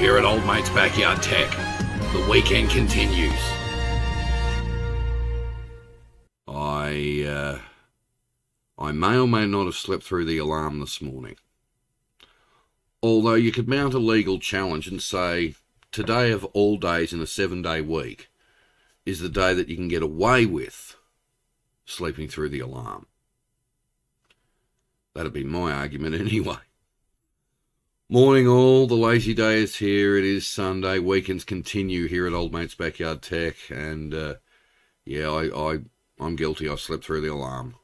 here at Old Mate's Backyard Tech. The weekend continues. I, uh, I may or may not have slept through the alarm this morning. Although you could mount a legal challenge and say, today of all days in a seven day week is the day that you can get away with sleeping through the alarm. That'd be my argument anyway. Morning all, the lazy day is here. It is Sunday. Weekends continue here at Old Mate's Backyard Tech, and uh, yeah, I, I I'm guilty. I slept through the alarm.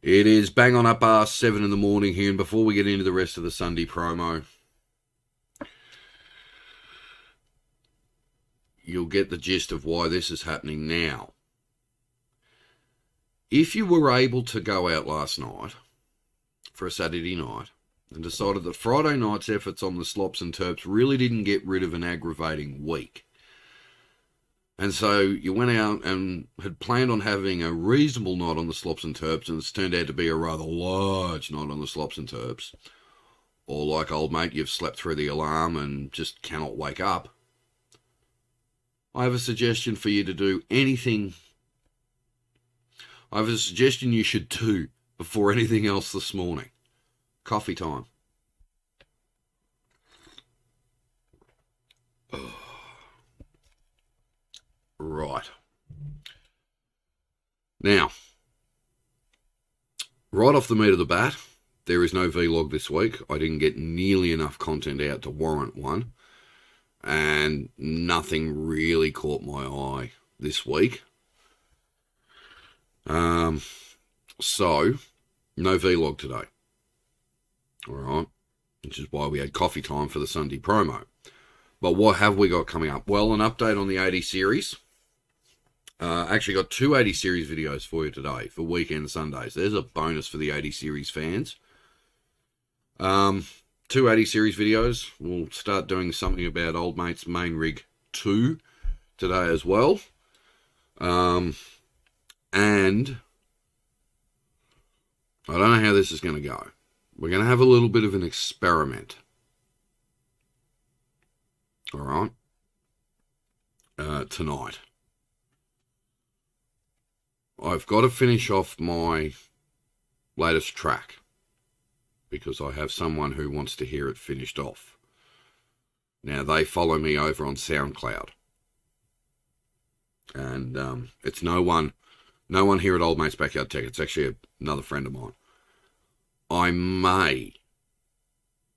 It is bang on up past seven in the morning here, and before we get into the rest of the Sunday promo, you'll get the gist of why this is happening now. If you were able to go out last night for a Saturday night and decided that Friday night's efforts on the slops and terps really didn't get rid of an aggravating week. And so you went out and had planned on having a reasonable night on the slops and terps, and it's turned out to be a rather large night on the slops and terps. Or, like old mate, you've slept through the alarm and just cannot wake up. I have a suggestion for you to do anything. I have a suggestion you should do before anything else this morning. Coffee time. Right. Now, right off the meat of the bat, there is no vlog this week. I didn't get nearly enough content out to warrant one, and nothing really caught my eye this week. Um, so no vlog today. All right, which is why we had coffee time for the Sunday promo. But what have we got coming up? Well, an update on the 80 series. Uh, actually, got two 80 series videos for you today for weekend Sundays. There's a bonus for the 80 series fans. Um, two 80 series videos. We'll start doing something about Old Mate's Main Rig 2 today as well. Um, and I don't know how this is going to go. We're going to have a little bit of an experiment. All right. Uh, tonight. I've got to finish off my latest track because I have someone who wants to hear it finished off. Now, they follow me over on SoundCloud. And um, it's no one, no one here at Old Mate's Backyard Tech. It's actually another friend of mine. I may,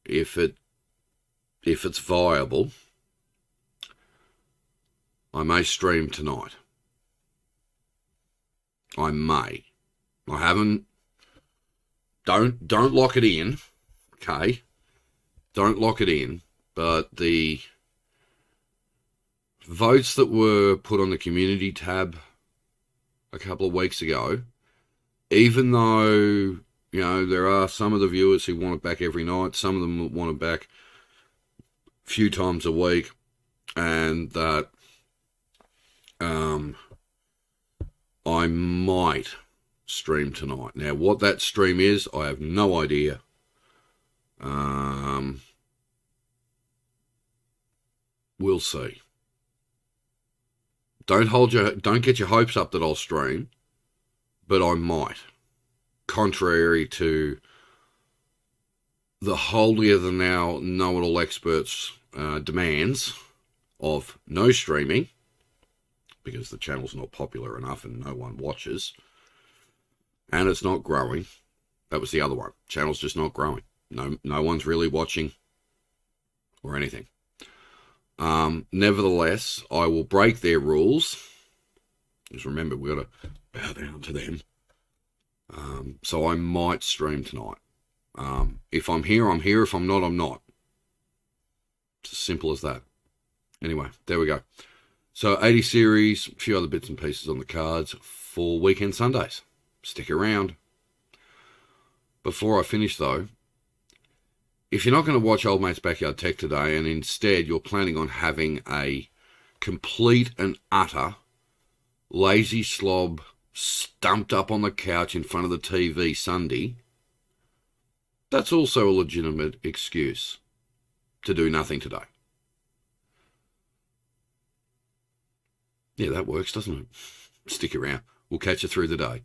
if it, if it's viable, I may stream tonight. I may. I haven't. Don't don't lock it in, okay? Don't lock it in. But the votes that were put on the community tab a couple of weeks ago, even though you know there are some of the viewers who want it back every night, some of them want it back a few times a week, and that um I might stream tonight. Now, what that stream is, I have no idea. Um, we'll see. Don't hold your, don't get your hopes up that I'll stream, but I might. Contrary to the holier than now know-it-all experts' uh, demands of no streaming because the channel's not popular enough and no one watches. And it's not growing. That was the other one. Channel's just not growing. No, no one's really watching or anything. Um, nevertheless, I will break their rules. Just remember, we've got to bow down to them. Um, so I might stream tonight. Um, if I'm here, I'm here. If I'm not, I'm not. It's as simple as that. Anyway, there we go. So 80 series, a few other bits and pieces on the cards for weekend Sundays. Stick around. Before I finish though, if you're not going to watch Old Mate's Backyard Tech today and instead you're planning on having a complete and utter lazy slob stumped up on the couch in front of the TV Sunday, That's also a legitimate excuse to do nothing today. Yeah, that works, doesn't it? Stick around. We'll catch you through the day.